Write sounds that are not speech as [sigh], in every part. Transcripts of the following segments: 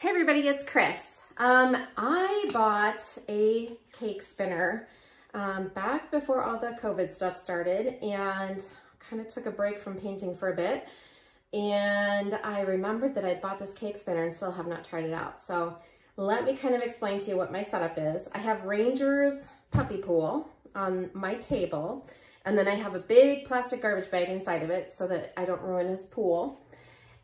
Hey everybody, it's Kriss. Um, I bought a cake spinner um, back before all the COVID stuff started and kind of took a break from painting for a bit. And I remembered that I'd bought this cake spinner and still have not tried it out. So let me kind of explain to you what my setup is. I have Ranger's puppy pool on my table, and then I have a big plastic garbage bag inside of it so that I don't ruin his pool.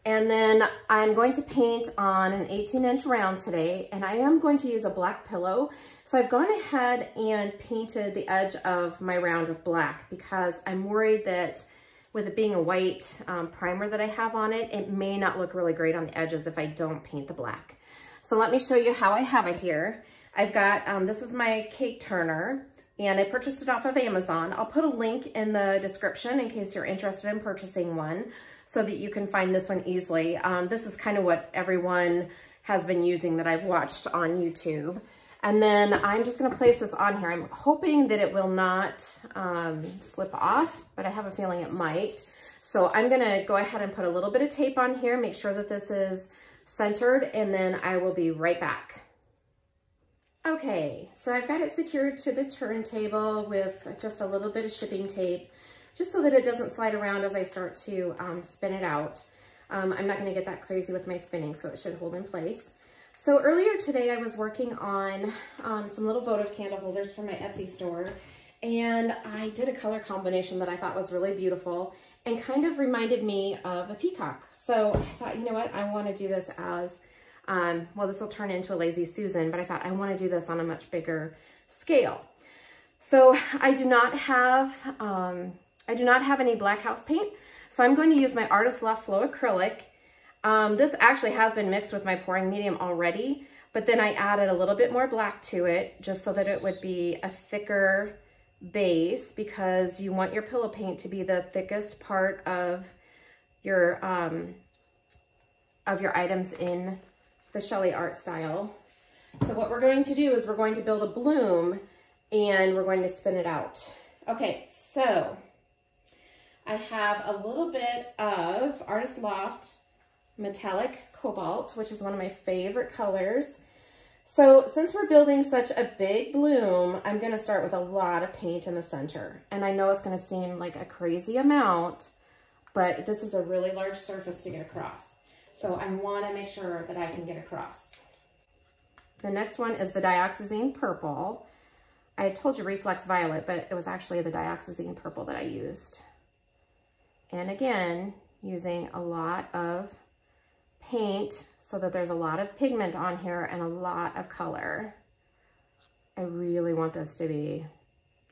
And then I'm going to paint on an 18 inch round today and I am going to use a black pillow. So I've gone ahead and painted the edge of my round with black because I'm worried that with it being a white um, primer that I have on it, it may not look really great on the edges if I don't paint the black. So let me show you how I have it here. I've got, um, this is my cake turner and I purchased it off of Amazon. I'll put a link in the description in case you're interested in purchasing one so that you can find this one easily. Um, this is kind of what everyone has been using that I've watched on YouTube. And then I'm just gonna place this on here. I'm hoping that it will not um, slip off, but I have a feeling it might. So I'm gonna go ahead and put a little bit of tape on here, make sure that this is centered, and then I will be right back. Okay, so I've got it secured to the turntable with just a little bit of shipping tape just so that it doesn't slide around as I start to um, spin it out. Um, I'm not gonna get that crazy with my spinning, so it should hold in place. So earlier today, I was working on um, some little votive candle holders for my Etsy store, and I did a color combination that I thought was really beautiful and kind of reminded me of a peacock. So I thought, you know what, I wanna do this as, um, well, this will turn into a Lazy Susan, but I thought I wanna do this on a much bigger scale. So I do not have um, I do not have any black house paint, so I'm going to use my Artist Loft Flow acrylic. Um, this actually has been mixed with my pouring medium already, but then I added a little bit more black to it just so that it would be a thicker base because you want your pillow paint to be the thickest part of your um, of your items in the Sheleeart style. So what we're going to do is we're going to build a bloom and we're going to spin it out. Okay, so I have a little bit of Artist Loft Metallic Cobalt, which is one of my favorite colors. So since we're building such a big bloom, I'm gonna start with a lot of paint in the center. And I know it's gonna seem like a crazy amount, but this is a really large surface to get across. So I wanna make sure that I can get across. The next one is the Dioxazine Purple. I told you Reflex Violet, but it was actually the Dioxazine Purple that I used. And again, using a lot of paint so that there's a lot of pigment on here and a lot of color. I really want this to be,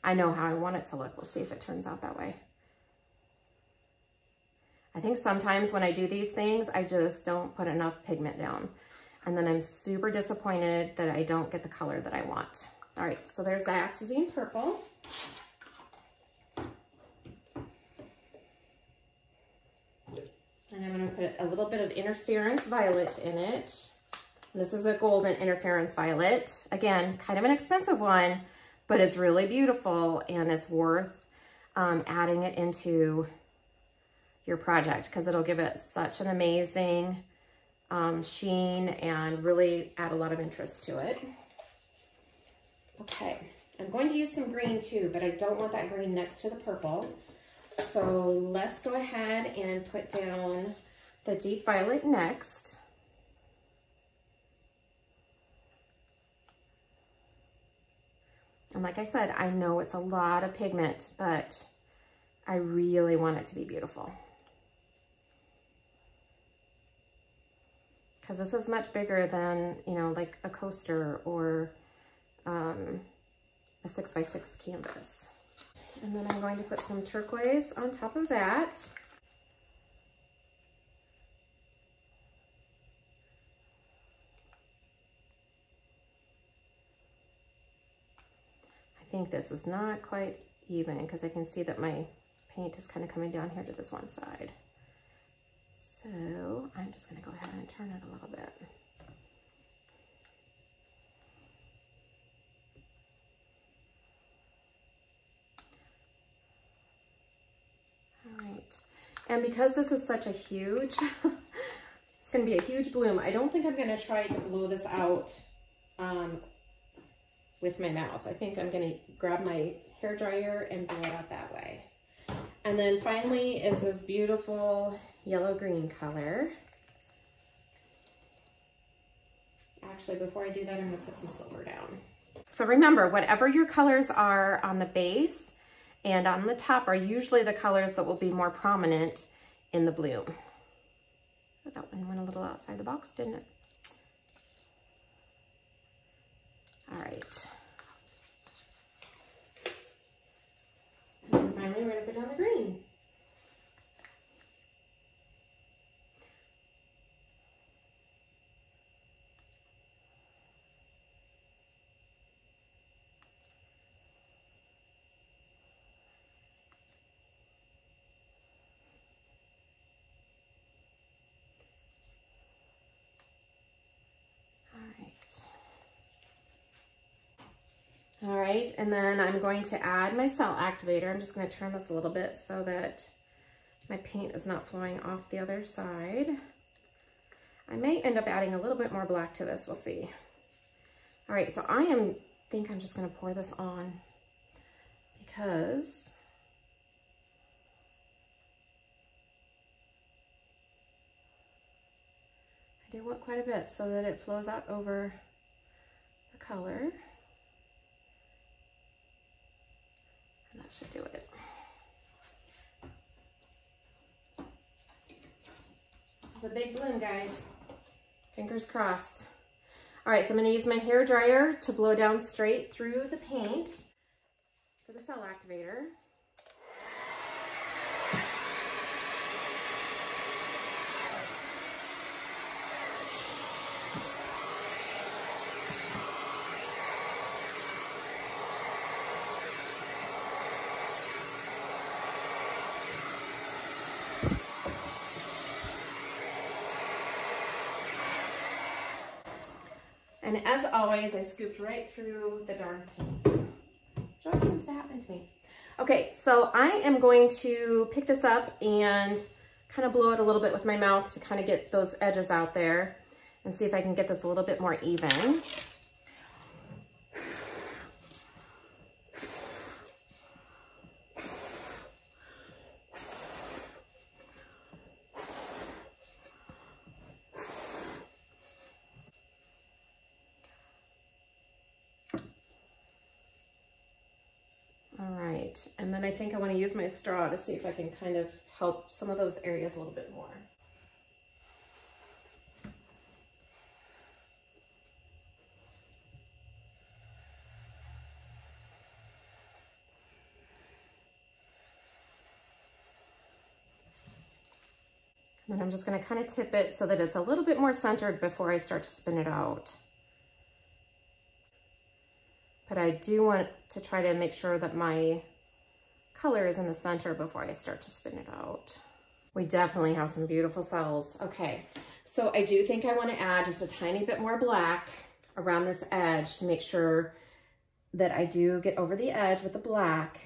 I know how I want it to look. We'll see if it turns out that way. I think sometimes when I do these things, I just don't put enough pigment down. And then I'm super disappointed that I don't get the color that I want. All right, so there's Dioxazine Purple. And I'm gonna put a little bit of interference violet in it. This is a golden interference violet. Again, kind of an expensive one, but it's really beautiful and it's worth um, adding it into your project because it'll give it such an amazing um, sheen and really add a lot of interest to it. Okay, I'm going to use some green too, but I don't want that green next to the purple. So let's go ahead and put down the deep violet next. And like I said, I know it's a lot of pigment, but I really want it to be beautiful. Because this is much bigger than, you know, like a coaster or um, a six by six canvas. And then I'm going to put some turquoise on top of that. I think this is not quite even because I can see that my paint is kind of coming down here to this one side. So I'm just going to go ahead and turn it a little bit. And because this is such a huge, [laughs] it's gonna be a huge bloom. I don't think I'm gonna try to blow this out um, with my mouth. I think I'm gonna grab my hair dryer and blow it out that way. And then finally is this beautiful yellow green color. Actually, before I do that, I'm gonna put some silver down. So remember, whatever your colors are on the base and on the top are usually the colors that will be more prominent in the bloom. Oh, that one went a little outside the box, didn't it? All right. And finally, we're gonna put down the green. All right, and then I'm going to add my cell activator. I'm just gonna turn this a little bit so that my paint is not flowing off the other side. I may end up adding a little bit more black to this, we'll see. All right, so I am think I'm just gonna pour this on because I do want quite a bit so that it flows out over the color. That should do it. This is a big bloom, guys. Fingers crossed. All right, so I'm gonna use my hair dryer to blow down straight through the paint for the cell activator. And as always, I scooped right through the darn paint. Always seems to happen to me. Okay, so I am going to pick this up and kind of blow it a little bit with my mouth to kind of get those edges out there and see if I can get this a little bit more even. And then I think I want to use my straw to see if I can kind of help some of those areas a little bit more. And then I'm just going to kind of tip it so that it's a little bit more centered before I start to spin it out. But I do want to try to make sure that my color is in the center before I start to spin it out. We definitely have some beautiful cells. Okay, so I do think I wanna add just a tiny bit more black around this edge to make sure that I do get over the edge with the black.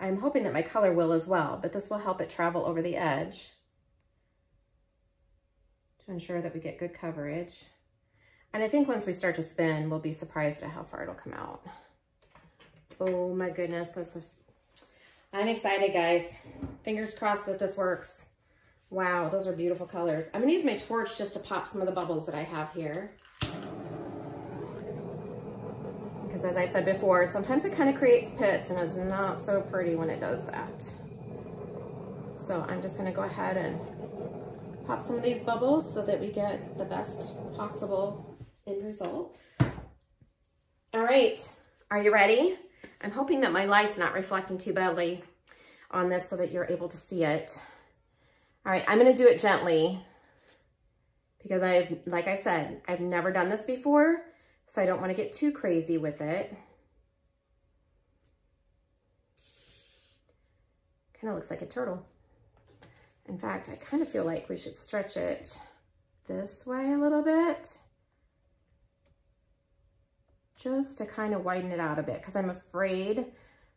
I'm hoping that my color will as well, but this will help it travel over the edge to ensure that we get good coverage. And I think once we start to spin, we'll be surprised at how far it'll come out. Oh my goodness, that's I'm excited, guys. Fingers crossed that this works. Wow, those are beautiful colors. I'm gonna use my torch just to pop some of the bubbles that I have here. Because as I said before, sometimes it kind of creates pits and is not so pretty when it does that. So I'm just gonna go ahead and pop some of these bubbles so that we get the best possible end result. All right, are you ready? I'm hoping that my light's not reflecting too badly on this so that you're able to see it. All right, I'm gonna do it gently because I've, like I said, I've never done this before, so I don't wanna get too crazy with it. Kind of looks like a turtle. In fact, I kind of feel like we should stretch it this way a little bit just to kind of widen it out a bit because I'm afraid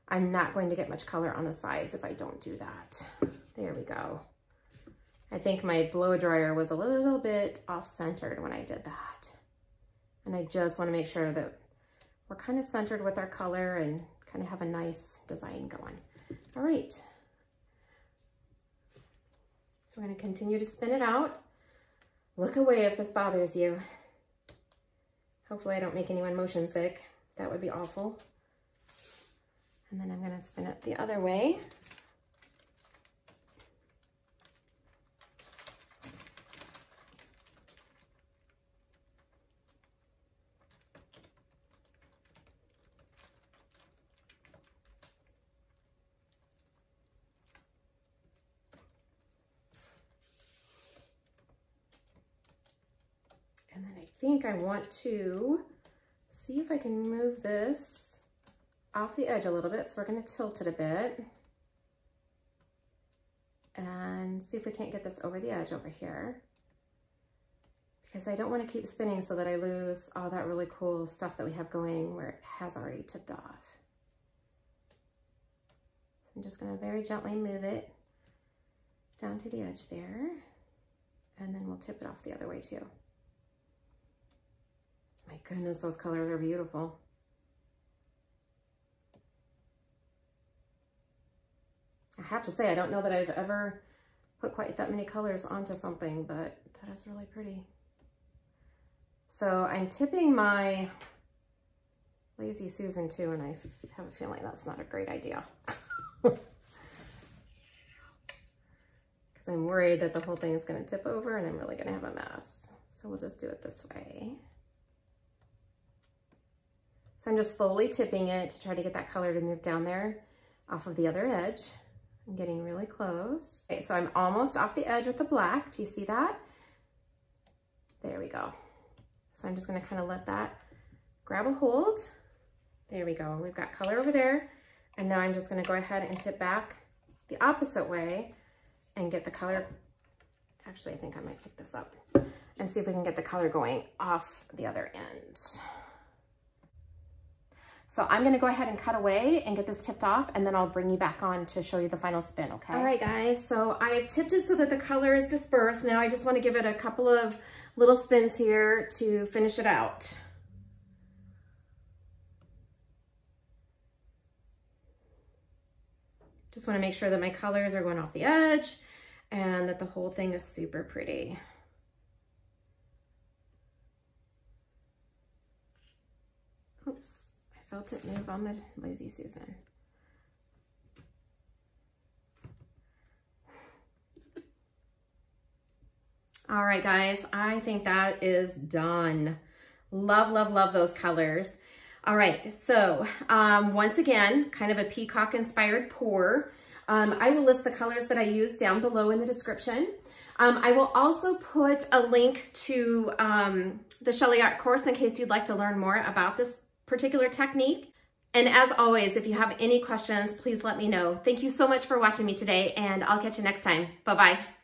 I'm not going to get much color on the sides if I don't do that. There we go. I think my blow dryer was a little bit off-centered when I did that. And I just wanna make sure that we're kind of centered with our color and kind of have a nice design going. All right. So we're gonna continue to spin it out. Look away if this bothers you. Hopefully I don't make anyone motion sick. That would be awful. And then I'm gonna spin it the other way. And then I think I want to see if I can move this off the edge a little bit. So we're gonna tilt it a bit and see if we can't get this over the edge over here because I don't want to keep spinning so that I lose all that really cool stuff that we have going where it has already tipped off. So I'm just going to very gently move it down to the edge there and then we'll tip it off the other way too. My goodness, those colors are beautiful. I have to say, I don't know that I've ever put quite that many colors onto something, but that is really pretty. So I'm tipping my Lazy Susan too, and I have a feeling that's not a great idea. [laughs] Because I'm worried that the whole thing is gonna tip over and I'm really gonna have a mess. So we'll just do it this way. So I'm just slowly tipping it to try to get that color to move down there off of the other edge. I'm getting really close. Okay, so I'm almost off the edge with the black. Do you see that? There we go. So I'm just gonna kind of let that grab a hold. There we go. We've got color over there. And now I'm just gonna go ahead and tip back the opposite way and get the color. Actually, I think I might pick this up and see if we can get the color going off the other end. So I'm gonna go ahead and cut away and get this tipped off and then I'll bring you back on to show you the final spin, okay? All right guys, so I've tipped it so that the color is dispersed. Now I just wanna give it a couple of little spins here to finish it out. Just wanna make sure that my colors are going off the edge and that the whole thing is super pretty. Felt it move on the Lazy Susan. All right, guys, I think that is done. Love, love, love those colors. All right, so um, once again, kind of a peacock inspired pour. Um, I will list the colors that I use down below in the description. Um, I will also put a link to um, the Sheleeart course in case you'd like to learn more about this particular technique. And as always, if you have any questions, please let me know. Thank you so much for watching me today and I'll catch you next time. Bye-bye.